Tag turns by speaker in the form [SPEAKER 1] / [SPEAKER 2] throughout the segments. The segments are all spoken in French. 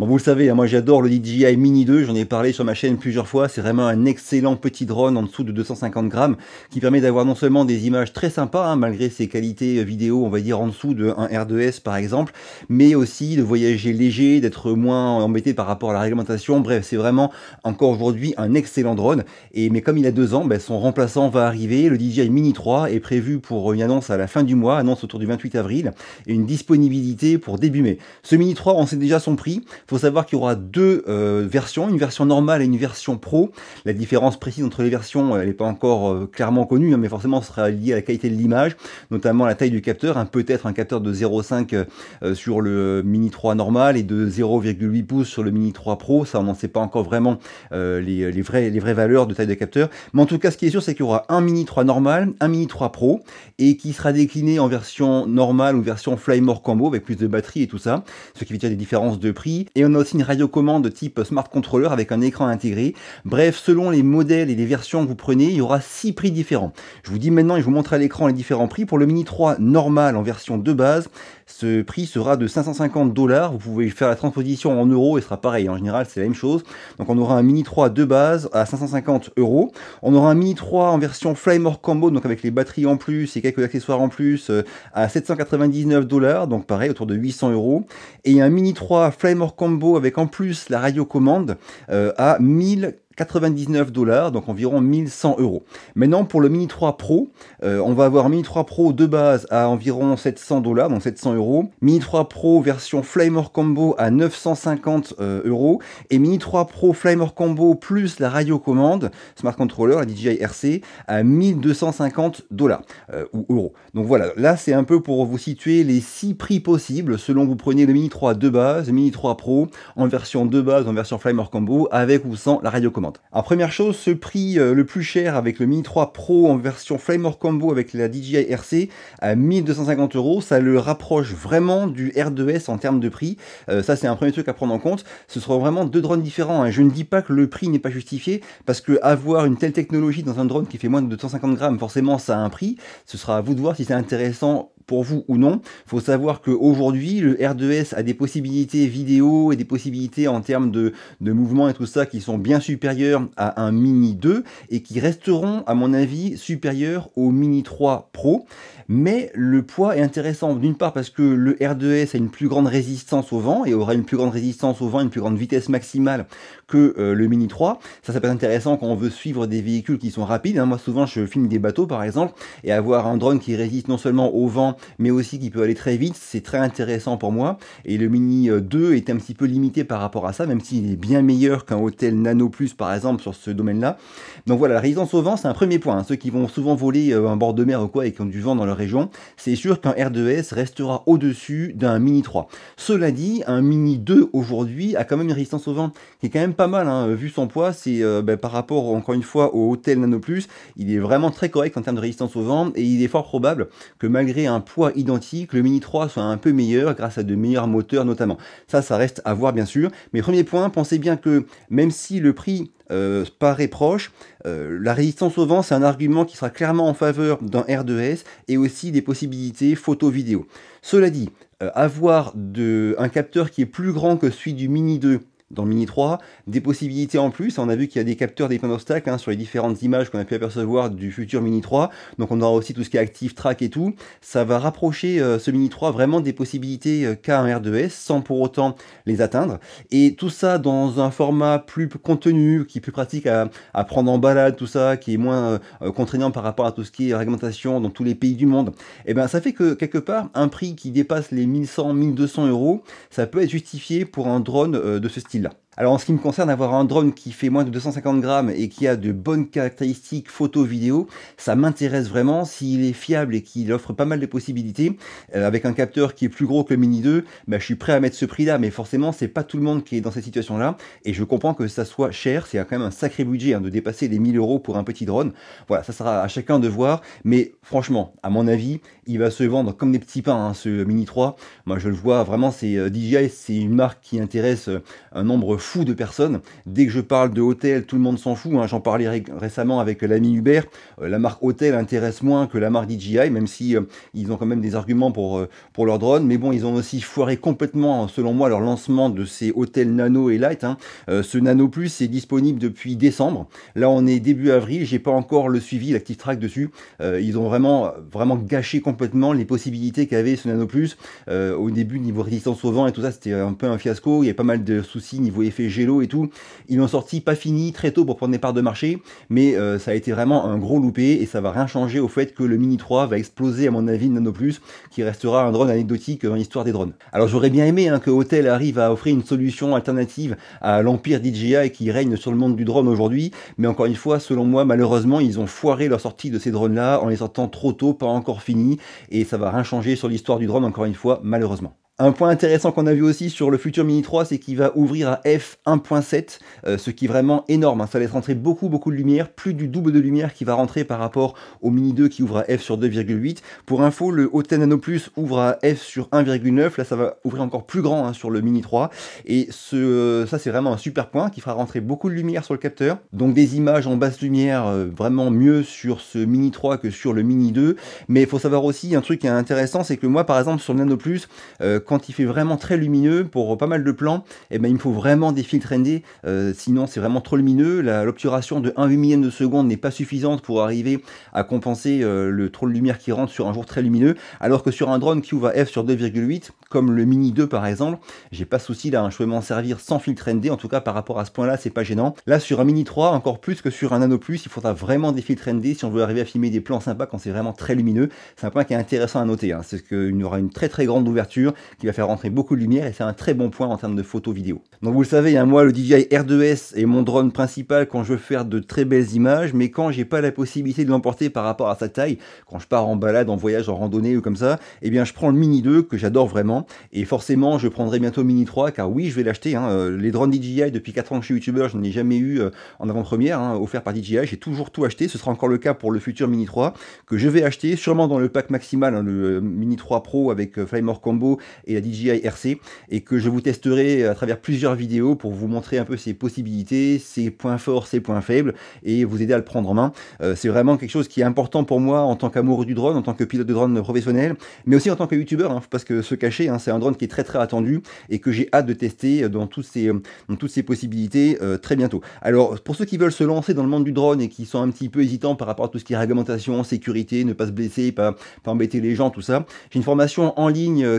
[SPEAKER 1] Bon, vous le savez, hein, moi j'adore le DJI Mini 2, j'en ai parlé sur ma chaîne plusieurs fois, c'est vraiment un excellent petit drone en dessous de 250 grammes qui permet d'avoir non seulement des images très sympas, hein, malgré ses qualités vidéo, on va dire en dessous d'un R2S par exemple, mais aussi de voyager léger, d'être moins embêté par rapport à la réglementation, bref, c'est vraiment encore aujourd'hui un excellent drone, et mais comme il a deux ans, ben, son remplaçant va arriver, le DJI Mini 3 est prévu pour une annonce à la fin du mois, annonce autour du 28 avril, et une disponibilité pour début mai. Ce Mini 3, on sait déjà son prix, il faut savoir qu'il y aura deux euh, versions, une version normale et une version pro. La différence précise entre les versions, elle n'est pas encore euh, clairement connue, hein, mais forcément ce sera lié à la qualité de l'image, notamment la taille du capteur, hein, peut-être un capteur de 0,5 euh, sur le Mini 3 normal et de 0,8 pouces sur le Mini 3 Pro. Ça, on n'en sait pas encore vraiment les, les, vrais, les vraies valeurs de taille de capteur. Mais en tout cas, ce qui est sûr, c'est qu'il y aura un Mini 3 normal, un Mini 3 Pro, et qui sera décliné en version normale ou version Flymore Combo avec plus de batterie et tout ça, ce qui veut dire des différences de prix. Et on a aussi une radio-commande type Smart Controller avec un écran intégré. Bref, selon les modèles et les versions que vous prenez, il y aura 6 prix différents. Je vous dis maintenant et je vous montre à l'écran les différents prix. Pour le Mini 3 normal en version de base, ce prix sera de 550 dollars. Vous pouvez faire la transposition en euros et sera pareil. En général, c'est la même chose. Donc on aura un Mini 3 de base à 550 euros. On aura un Mini 3 en version Flymore Combo, donc avec les batteries en plus et quelques accessoires en plus, euh, à 799 dollars. Donc pareil, autour de 800 euros. Et un Mini 3 Flymore Combo avec en plus la radio commande euh, à 1000 99 dollars, donc environ 1100 euros. Maintenant, pour le Mini 3 Pro, euh, on va avoir Mini 3 Pro de base à environ 700 dollars, donc 700 euros. Mini 3 Pro version Flamer Combo à 950 euh, euros. Et Mini 3 Pro Flamer Combo plus la radio commande Smart Controller, la DJI RC, à 1250 dollars euh, ou euros. Donc voilà, là c'est un peu pour vous situer les 6 prix possibles selon vous prenez le Mini 3 de base, Mini 3 Pro en version de base, en version Flamer Combo, avec ou sans la radio commande. Alors première chose, ce prix euh, le plus cher avec le Mini 3 Pro en version Flamer Combo avec la DJI RC à 1250 euros, ça le rapproche vraiment du R2S en termes de prix. Euh, ça c'est un premier truc à prendre en compte. Ce sera vraiment deux drones différents. Hein. Je ne dis pas que le prix n'est pas justifié parce que avoir une telle technologie dans un drone qui fait moins de 250 grammes, forcément ça a un prix. Ce sera à vous de voir si c'est intéressant pour vous ou non. Il faut savoir qu'aujourd'hui, le R2S a des possibilités vidéo et des possibilités en termes de, de mouvement et tout ça qui sont bien supérieures à un Mini 2 et qui resteront, à mon avis, supérieures au Mini 3 Pro. Mais le poids est intéressant d'une part parce que le R2S a une plus grande résistance au vent et aura une plus grande résistance au vent, une plus grande vitesse maximale que euh, le Mini 3. Ça, ça peut être intéressant quand on veut suivre des véhicules qui sont rapides. Hein. Moi, souvent, je filme des bateaux, par exemple, et avoir un drone qui résiste non seulement au vent, mais aussi qui peut aller très vite, c'est très intéressant pour moi. Et le Mini 2 euh, est un petit peu limité par rapport à ça, même s'il est bien meilleur qu'un hôtel Nano Plus par exemple sur ce domaine-là. Donc voilà, la résistance au vent, c'est un premier point. Hein. Ceux qui vont souvent voler euh, un bord de mer ou quoi et qui ont du vent dans leur région, c'est sûr qu'un R2S restera au-dessus d'un Mini 3. Cela dit, un Mini 2 aujourd'hui a quand même une résistance au vent qui est quand même pas mal, hein. vu son poids, c'est euh, ben, par rapport encore une fois au hôtel Nano Plus, il est vraiment très correct en termes de résistance au vent et il est fort probable que malgré un poids identique, le Mini 3 soit un peu meilleur grâce à de meilleurs moteurs notamment. Ça, ça reste à voir bien sûr. Mais premier point, pensez bien que même si le prix euh, paraît proche, euh, la résistance au vent, c'est un argument qui sera clairement en faveur d'un R2S et aussi des possibilités photo-vidéo. Cela dit, euh, avoir de, un capteur qui est plus grand que celui du Mini 2 dans le Mini 3, des possibilités en plus. On a vu qu'il y a des capteurs des hein, sur les différentes images qu'on a pu apercevoir du futur Mini 3. Donc on aura aussi tout ce qui est active track et tout. Ça va rapprocher euh, ce Mini 3 vraiment des possibilités euh, qu'a un R2S sans pour autant les atteindre. Et tout ça dans un format plus contenu, qui est plus pratique à, prendre en balade, tout ça, qui est moins euh, contraignant par rapport à tout ce qui est réglementation dans tous les pays du monde. Et eh ben ça fait que quelque part, un prix qui dépasse les 1100, 1200 euros, ça peut être justifié pour un drone de ce style. Alors en ce qui me concerne, avoir un drone qui fait moins de 250 grammes et qui a de bonnes caractéristiques photo-vidéo, ça m'intéresse vraiment. S'il est fiable et qu'il offre pas mal de possibilités, euh, avec un capteur qui est plus gros que le Mini 2, bah, je suis prêt à mettre ce prix-là. Mais forcément, c'est pas tout le monde qui est dans cette situation-là. Et je comprends que ça soit cher. C'est quand même un sacré budget hein, de dépasser les 1000 euros pour un petit drone. Voilà, ça sera à chacun de voir. Mais franchement, à mon avis, il va se vendre comme des petits pains, hein, ce Mini 3. Moi, je le vois vraiment, c'est euh, DJI, c'est une marque qui intéresse euh, un nombre fou de personnes. Dès que je parle de hôtel, tout le monde s'en fout. Hein. J'en parlais récemment avec l'ami Hubert. Euh, la marque hôtel intéresse moins que la marque DJI, même si euh, ils ont quand même des arguments pour, pour leur drone. Mais bon, ils ont aussi foiré complètement, selon moi, leur lancement de ces hôtels Nano et Light. Hein. ce Nano Plus est disponible depuis décembre. Là, on est début avril. J'ai pas encore le suivi, l'active track dessus. ils ont vraiment, vraiment gâché complètement les possibilités qu'avait ce Nano Plus. au début, niveau résistance au vent et tout ça, c'était un peu un fiasco. Il y a pas mal de soucis niveau effet gélo et tout. Ils l'ont sorti pas fini très tôt pour prendre des parts de marché, mais euh, ça a été vraiment un gros loupé et ça va rien changer au fait que le Mini 3 va exploser à mon avis Nano Plus, qui restera un drone anecdotique dans l'histoire des drones. Alors j'aurais bien aimé hein, que Hotel arrive à offrir une solution alternative à l'empire DJI qui règne sur le monde du drone aujourd'hui, mais encore une fois, selon moi, malheureusement, ils ont foiré leur sortie de ces drones-là en les sortant trop tôt, pas encore fini, et ça va rien changer sur l'histoire du drone, encore une fois, malheureusement. Un point intéressant qu'on a vu aussi sur le futur Mini 3, c'est qu'il va ouvrir à f1.7, euh, ce qui est vraiment énorme. Hein. Ça laisse rentrer beaucoup, beaucoup de lumière, plus du double de lumière qui va rentrer par rapport au Mini 2 qui ouvre à f sur 2,8. Pour info, le Hot Nano Plus ouvre à f sur 1,9. Là, ça va ouvrir encore plus grand hein, sur le Mini 3. Et ce, ça, c'est vraiment un super point qui fera rentrer beaucoup de lumière sur le capteur. Donc des images en basse lumière euh, vraiment mieux sur ce Mini 3 que sur le Mini 2. Mais il faut savoir aussi un truc qui est intéressant, c'est que moi, par exemple, sur le Nano Plus, euh, quand il fait vraiment très lumineux, pour pas mal de plans, eh ben, il me faut vraiment des filtres ND, euh, sinon c'est vraiment trop lumineux. L'obturation de 1 millième de seconde n'est pas suffisante pour arriver à compenser euh, le trop de lumière qui rentre sur un jour très lumineux, alors que sur un drone qui ouvre à f sur 2,8, comme le Mini 2 par exemple, j'ai pas souci là, hein, je peux m'en servir sans filtre ND, en tout cas par rapport à ce point-là, c'est pas gênant. Là sur un Mini 3, encore plus que sur un Nano Plus, il faudra vraiment des filtres ND si on veut arriver à filmer des plans sympas quand c'est vraiment très lumineux. C'est un point qui est intéressant à noter, hein. c'est qu'il y aura une très très grande ouverture qui va faire rentrer beaucoup de lumière et c'est un très bon point en termes de photo vidéo. Donc vous le savez, hein, moi le DJI R2S est mon drone principal quand je veux faire de très belles images, mais quand j'ai pas la possibilité de l'emporter par rapport à sa taille, quand je pars en balade, en voyage, en randonnée ou comme ça, eh bien je prends le Mini 2 que j'adore vraiment et forcément je prendrai bientôt Mini 3 car oui je vais l'acheter. Hein. Euh, les drones DJI depuis 4 ans que je suis youtubeur, je n'en ai jamais eu euh, en avant-première hein, offert par DJI, j'ai toujours tout acheté, ce sera encore le cas pour le futur Mini 3 que je vais acheter sûrement dans le pack maximal, le euh, Mini 3 Pro avec Flymore Combo et la DJI RC et que je vous testerai à travers plusieurs vidéos pour vous montrer un peu ses possibilités, ses points forts, ses points faibles et vous aider à le prendre en main. Euh, c'est vraiment quelque chose qui est important pour moi en tant qu'amoureux du drone, en tant que pilote de drone professionnel, mais aussi en tant que youtubeur, hein, parce que se cacher, hein, c'est un drone qui est très très attendu et que j'ai hâte de tester dans, tous ces, dans toutes ces possibilités euh, très bientôt. Alors pour ceux qui veulent se lancer dans le monde du drone et qui sont un petit peu hésitants par rapport à tout ce qui est réglementation, sécurité, ne pas se blesser, pas, pas embêter les gens, tout ça, j'ai une formation en ligne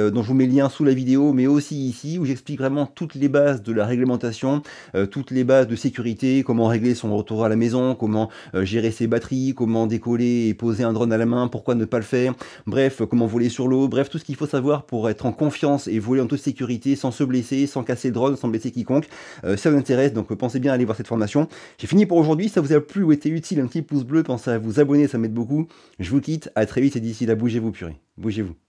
[SPEAKER 1] euh, dont je vous mets le lien sous la vidéo, mais aussi ici où j'explique vraiment toutes les bases de la réglementation, euh, toutes les bases de sécurité, comment régler son retour à la maison, comment euh, gérer ses batteries, comment décoller et poser un drone à la main, pourquoi ne pas le faire, bref, comment voler sur l'eau, bref, tout ce qu'il faut savoir pour être en confiance et voler en toute sécurité sans se blesser, sans casser le drone, sans blesser quiconque. Ça vous intéresse, donc pensez bien à aller voir cette formation. J'ai fini pour aujourd'hui, ça vous a plu ou été utile, un petit pouce bleu, pensez à vous abonner, ça m'aide beaucoup. Je vous quitte, à très vite et d'ici là, bougez-vous purée, bougez-vous.